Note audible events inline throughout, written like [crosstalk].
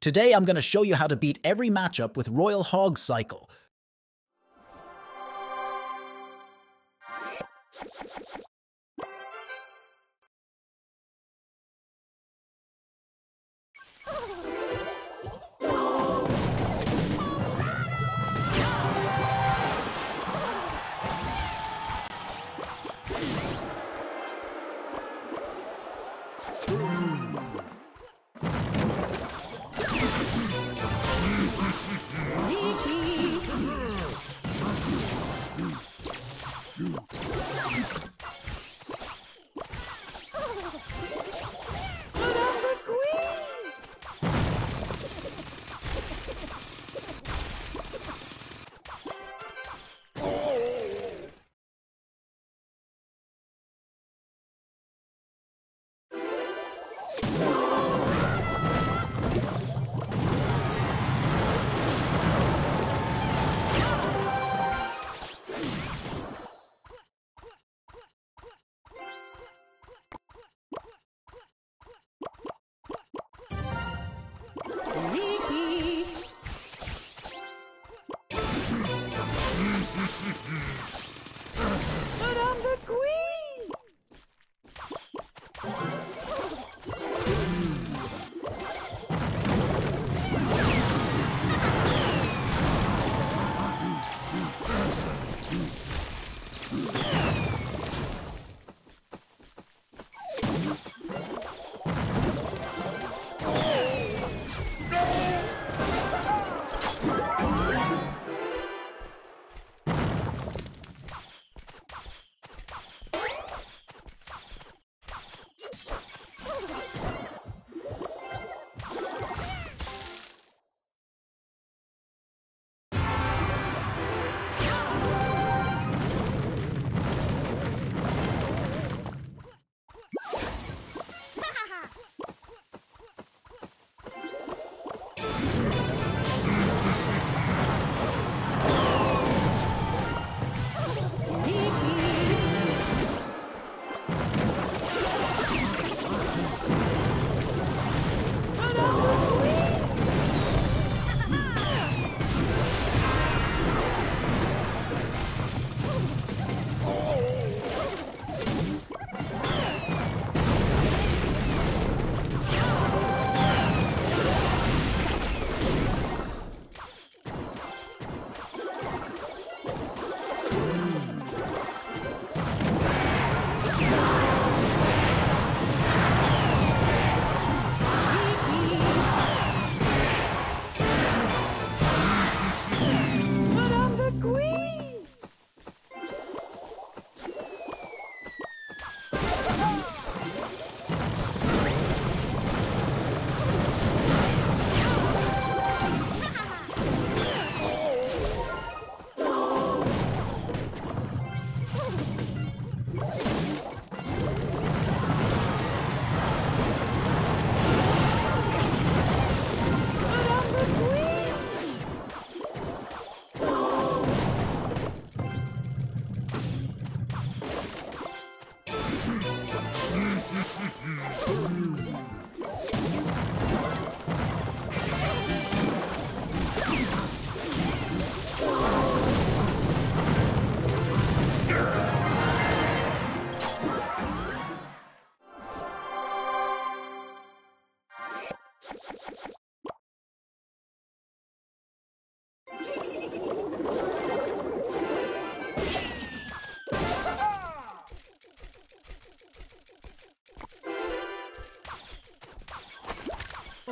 Today I'm going to show you how to beat every matchup with Royal Hog Cycle.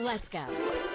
Let's go.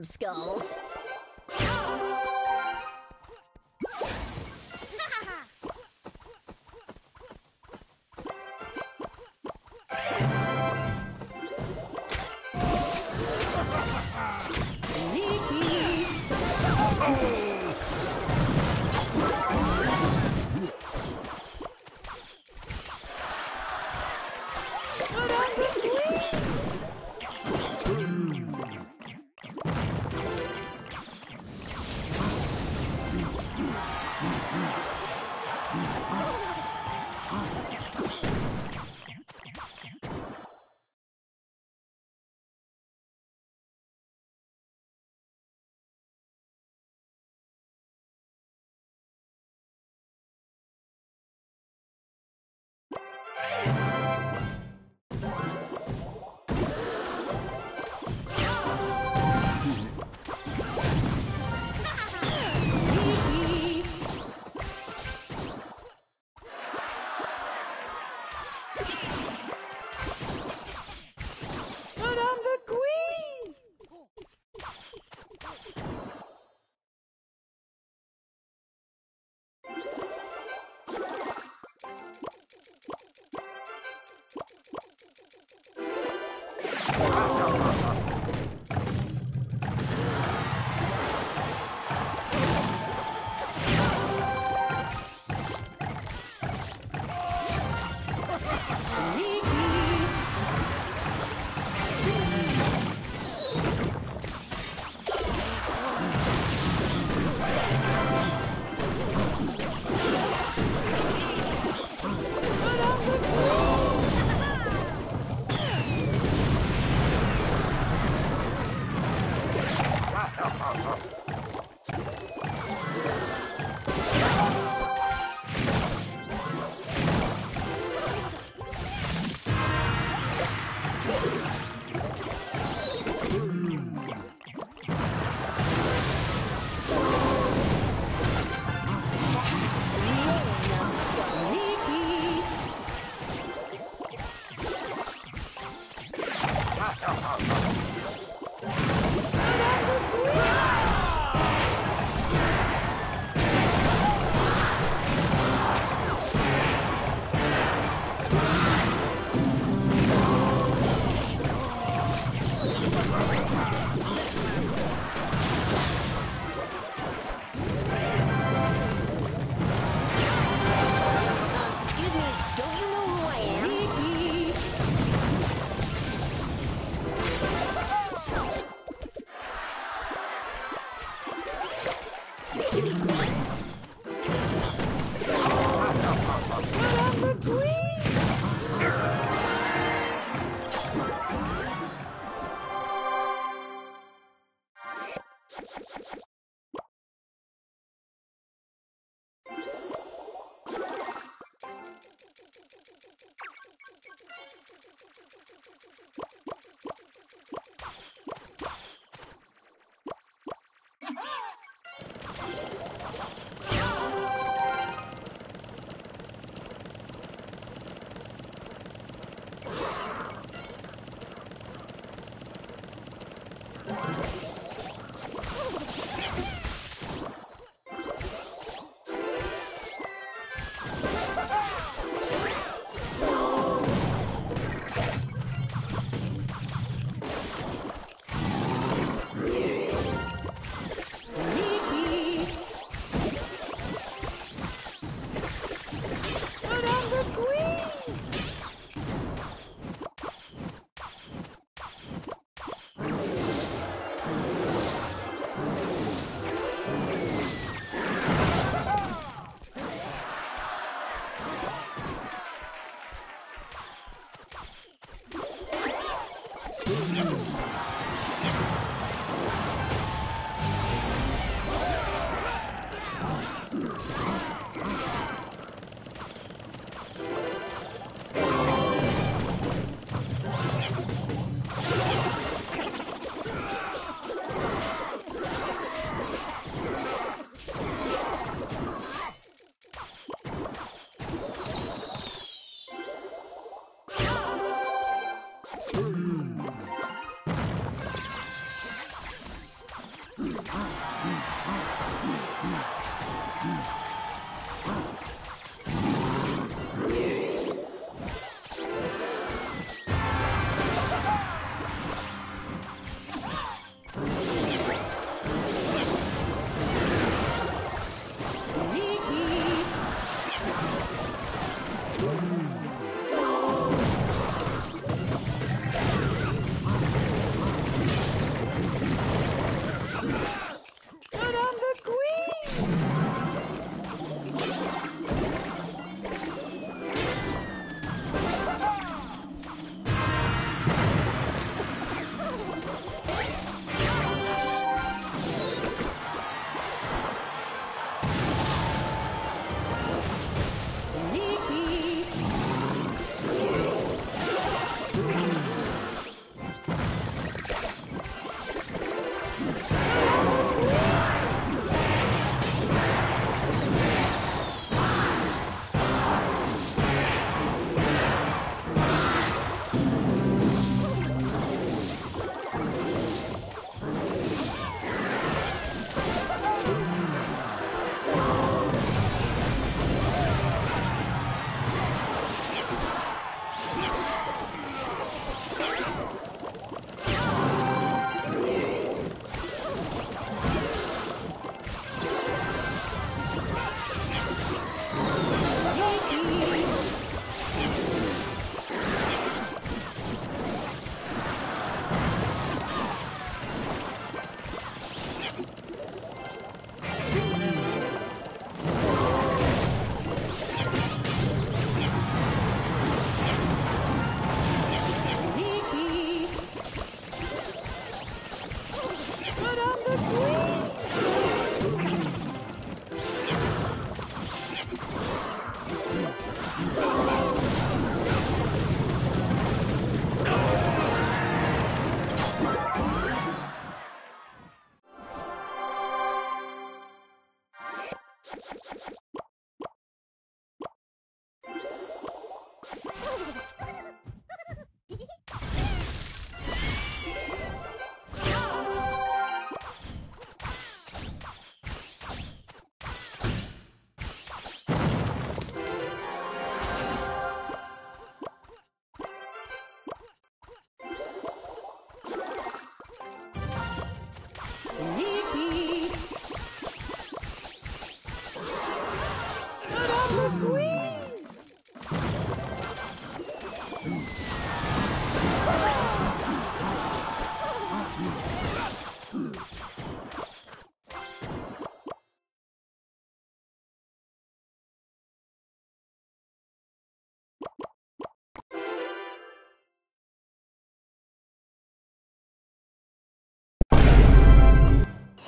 Numbskulls.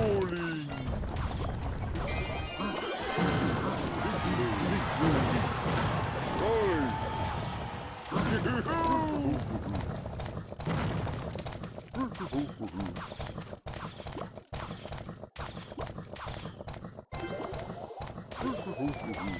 oh Rolling.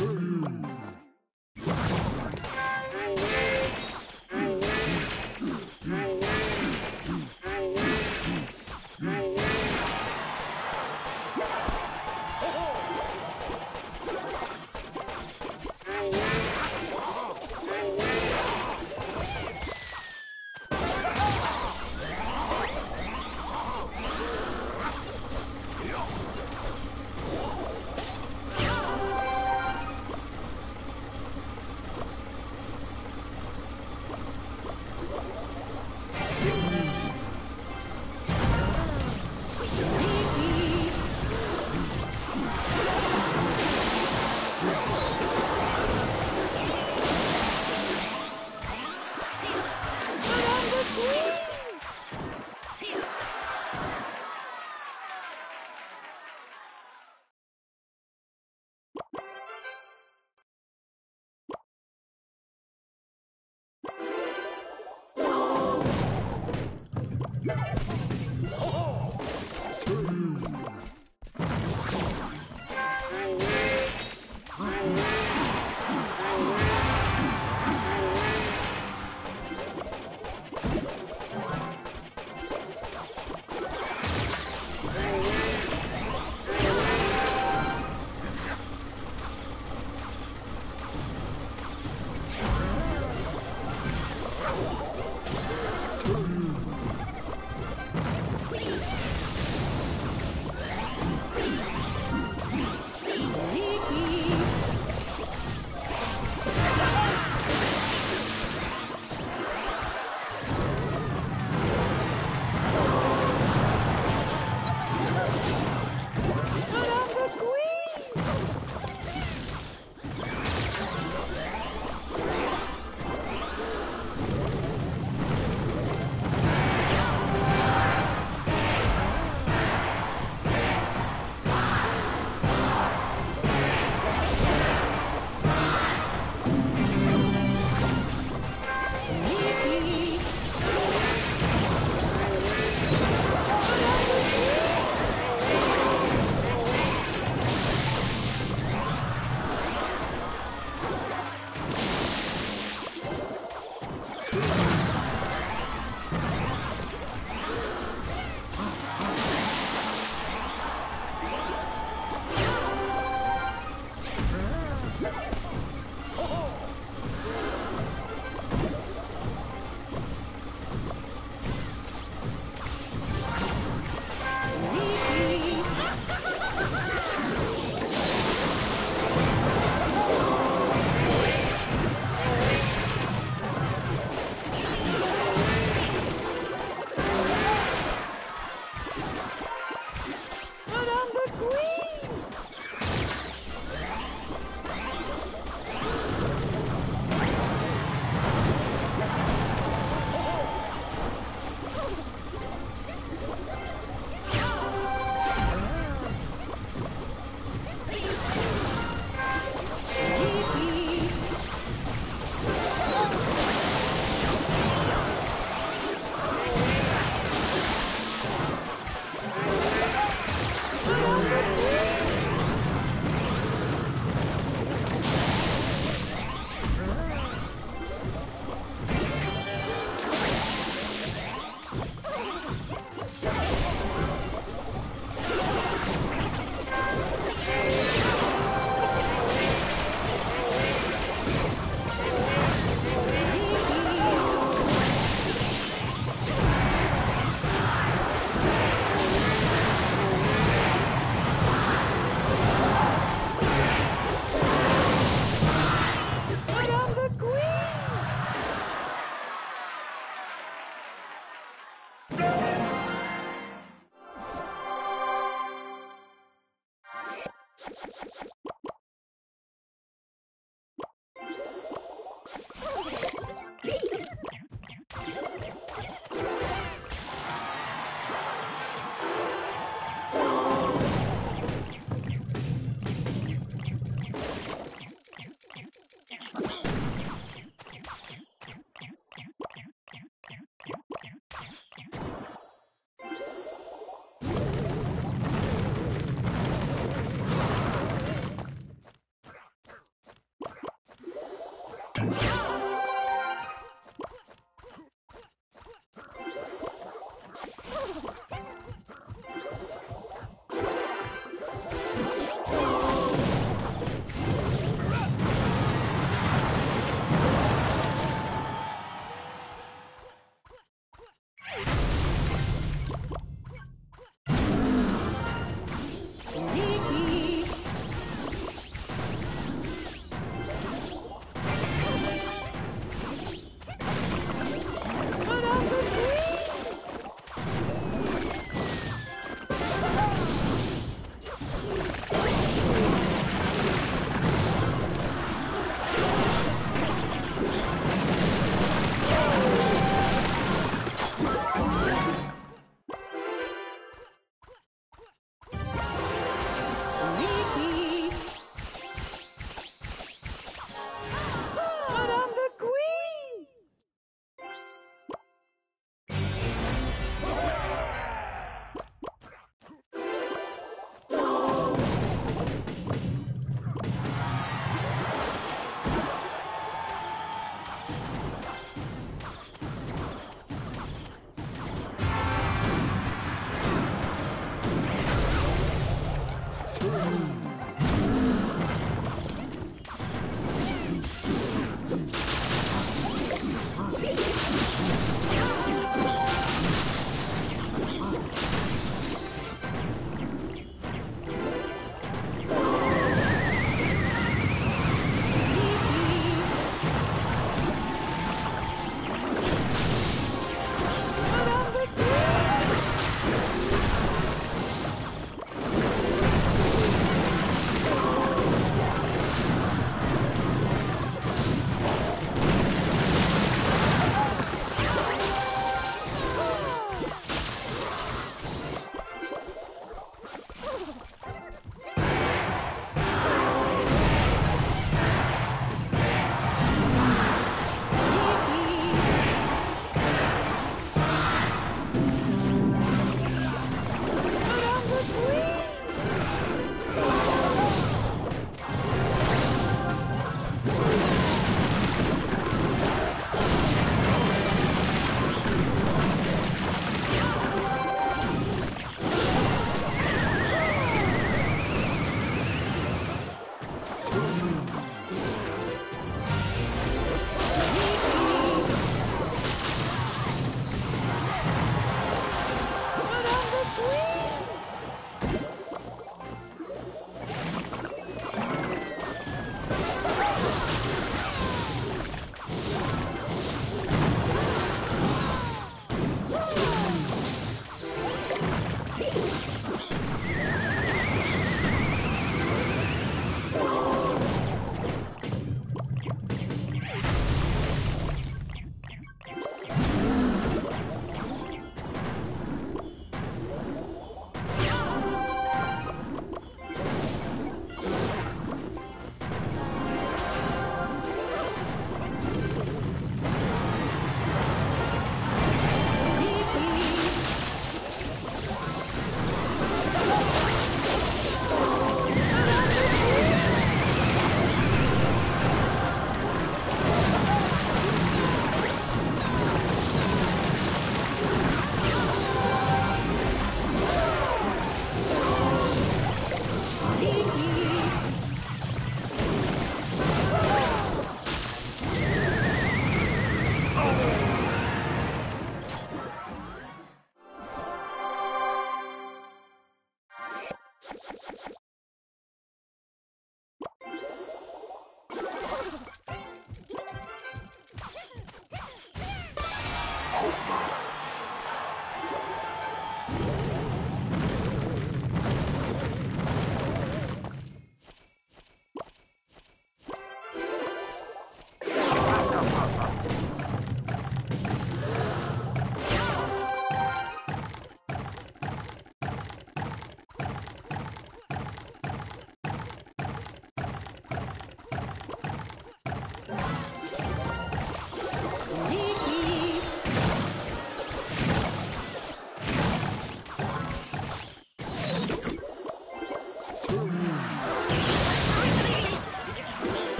Wow.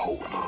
hold on.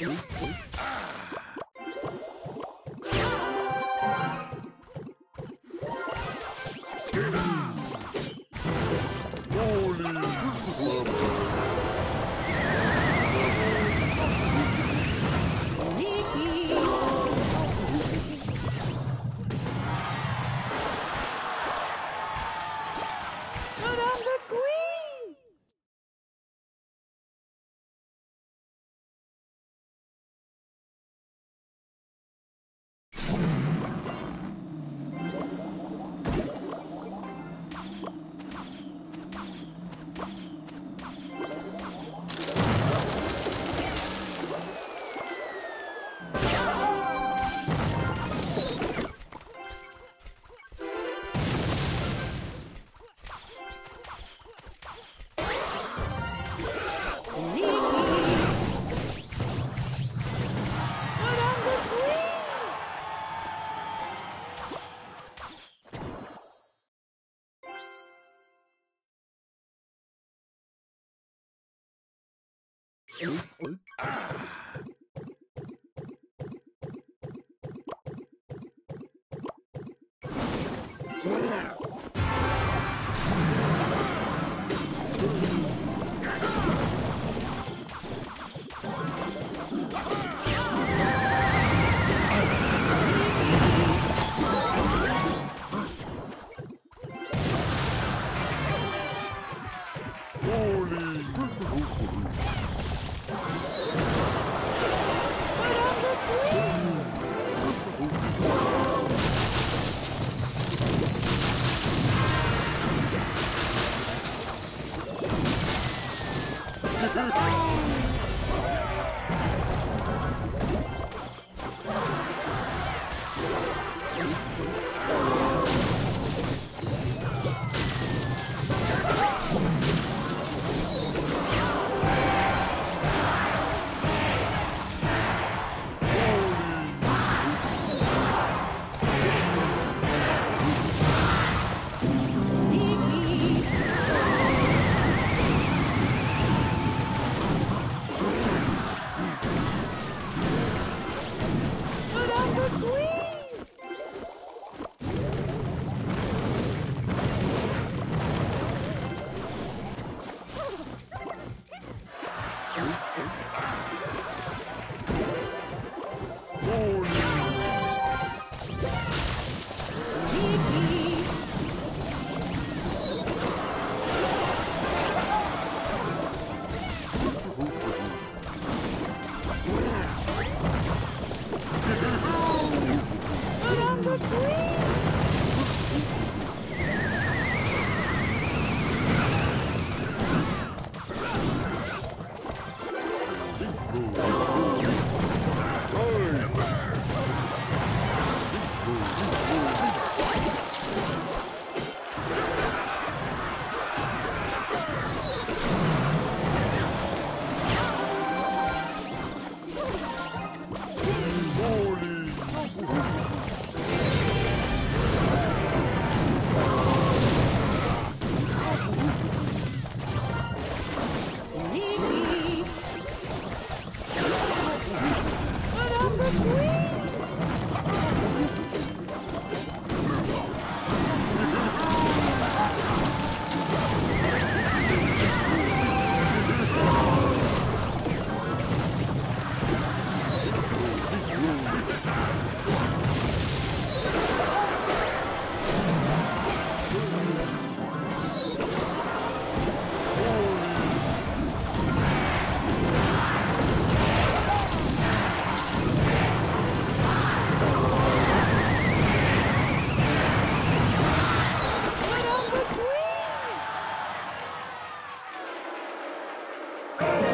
Oi, oi. Oop, oop. Woo! [laughs]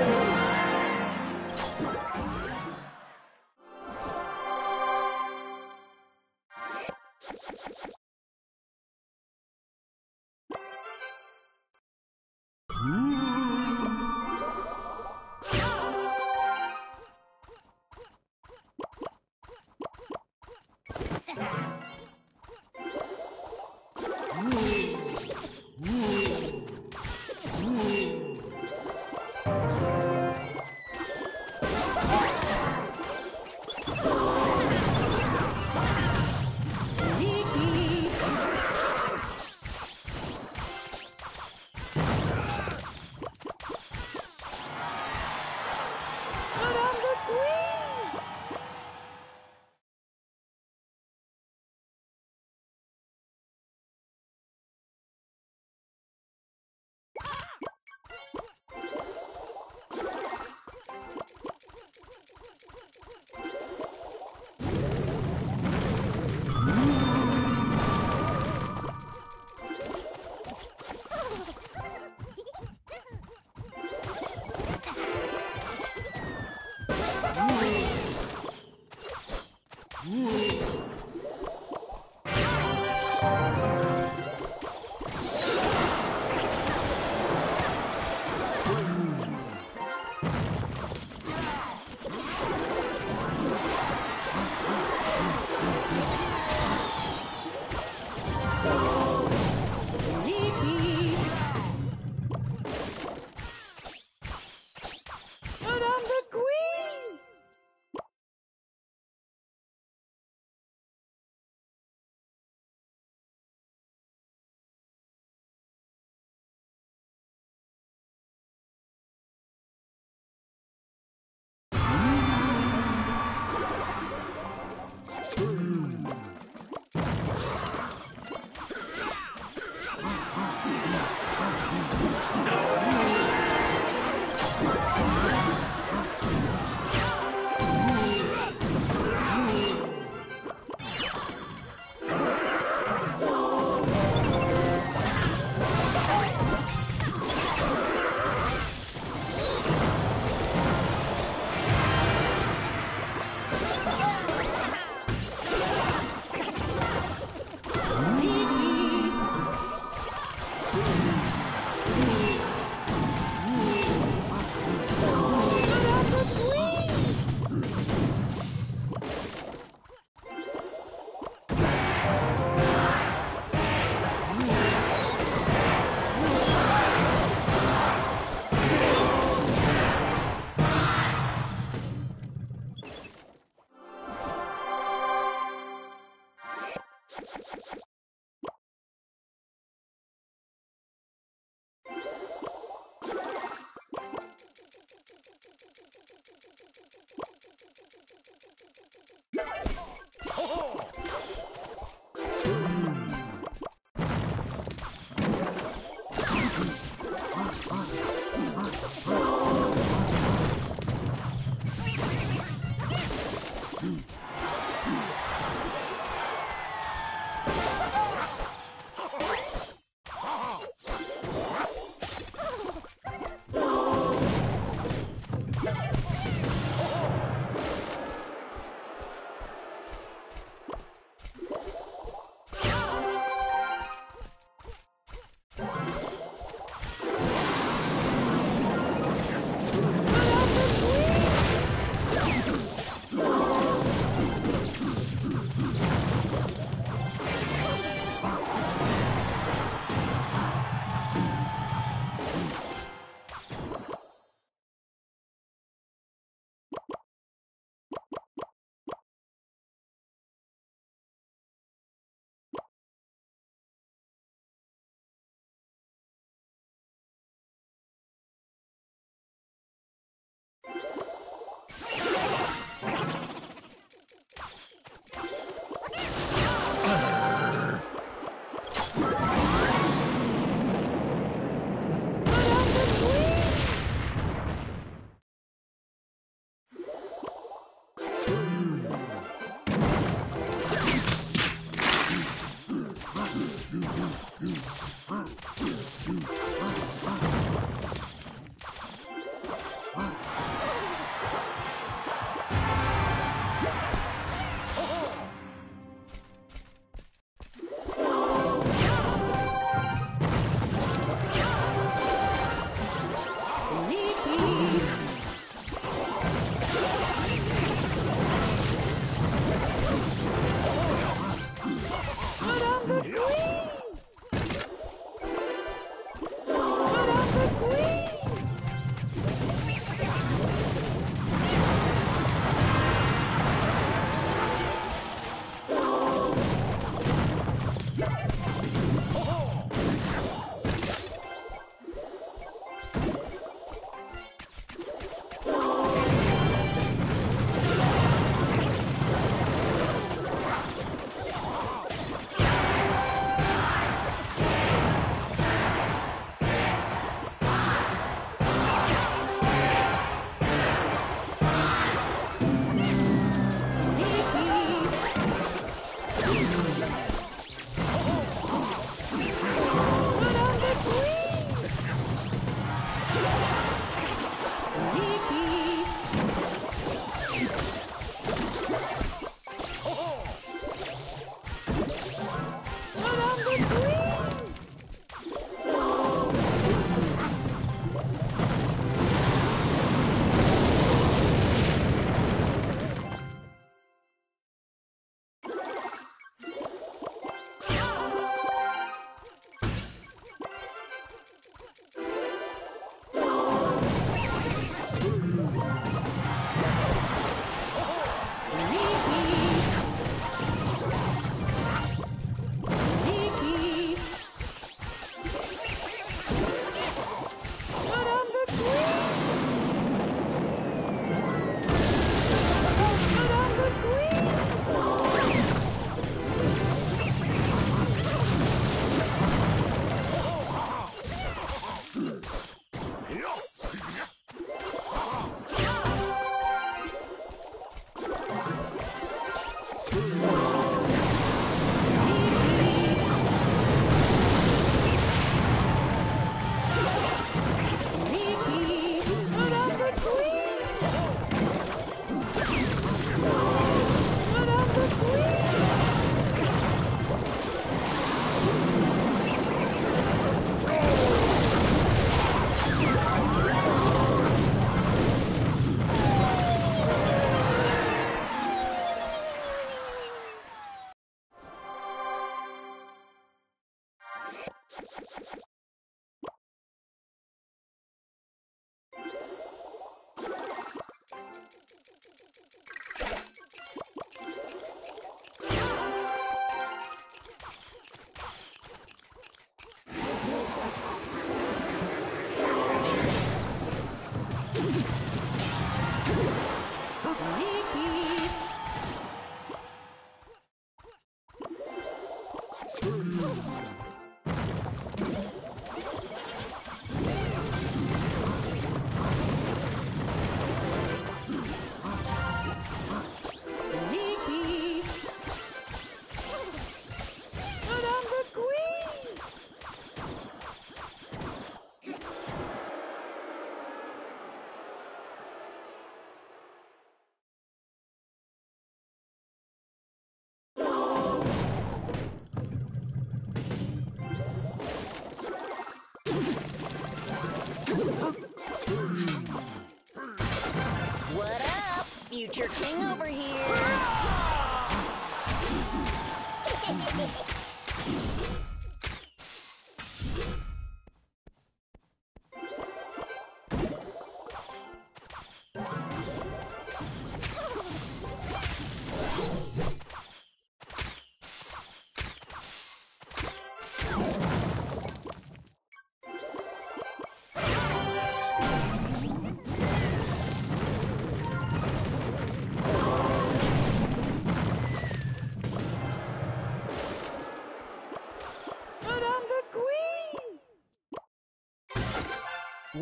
Future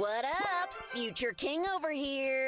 What up? Future King over here.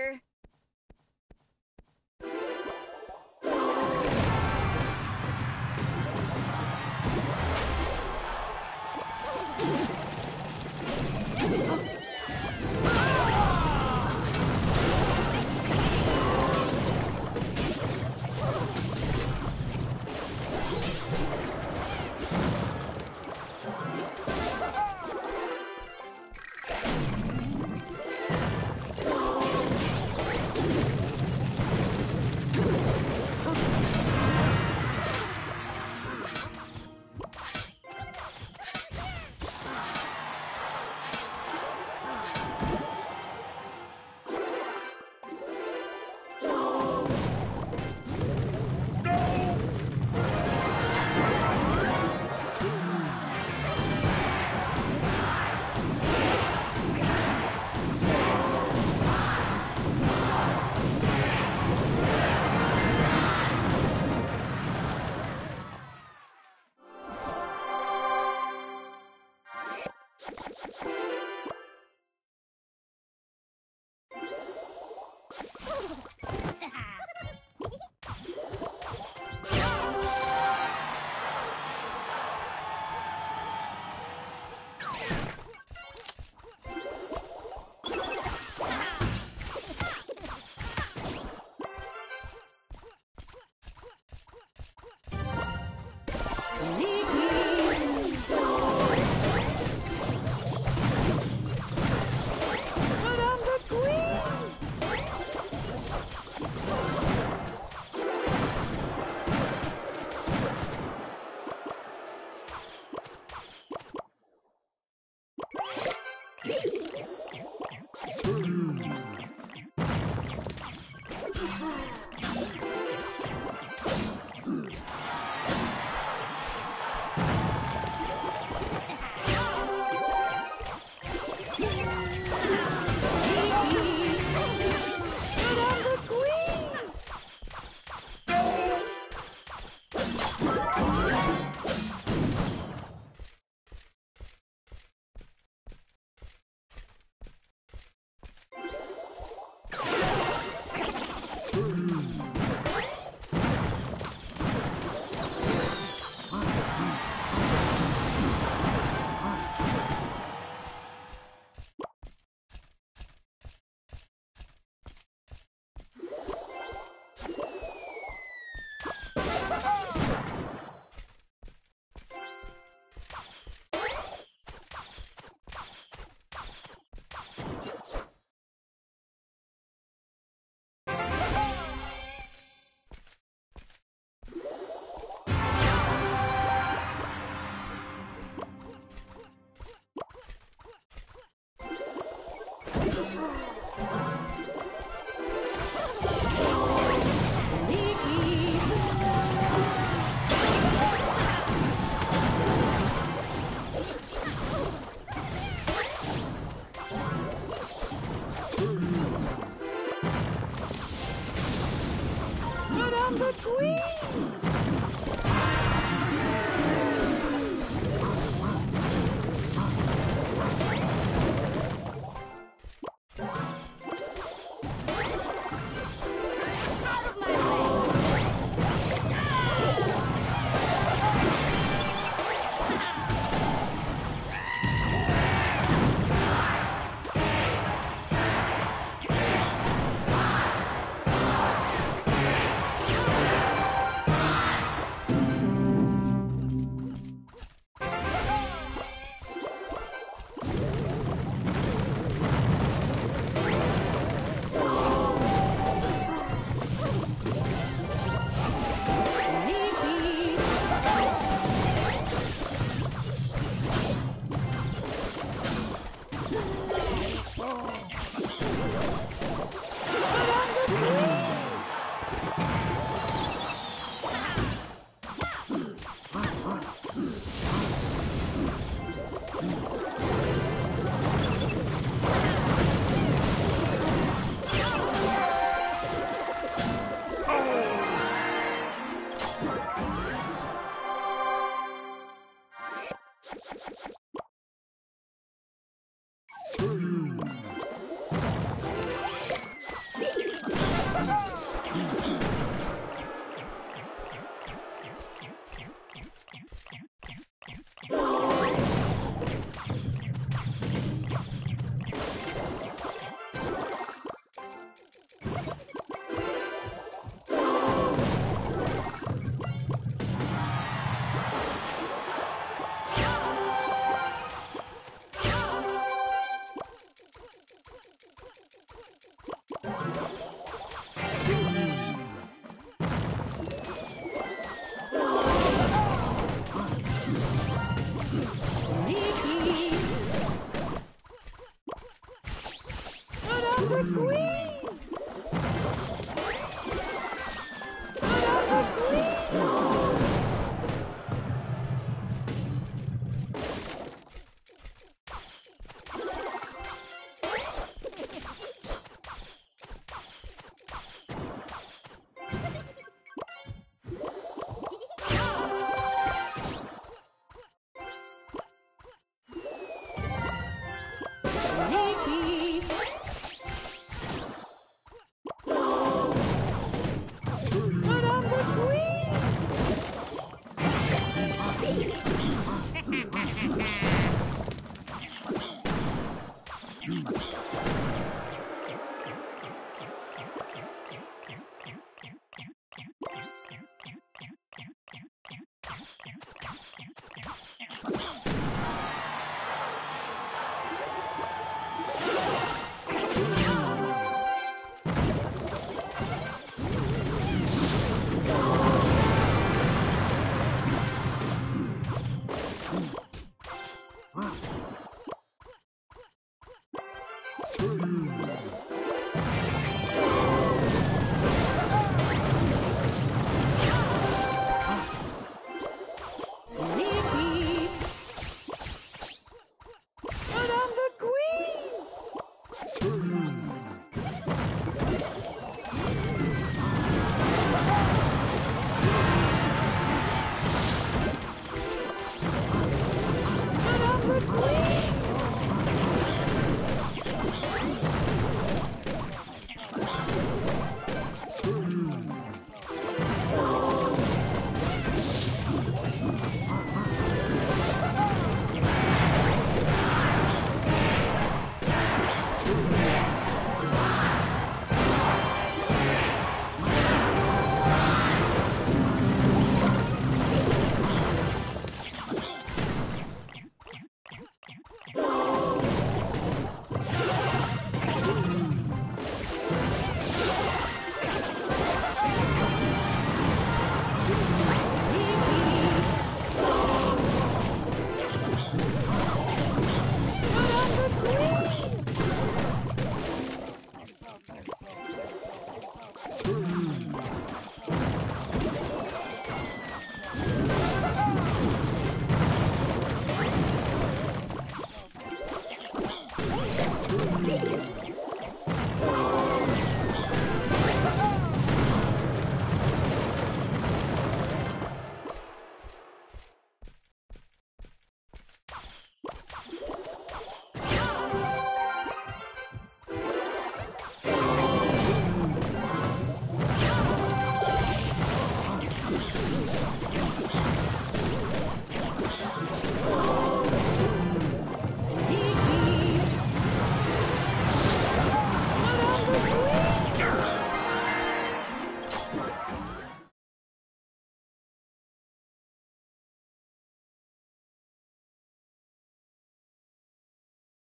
Yeah.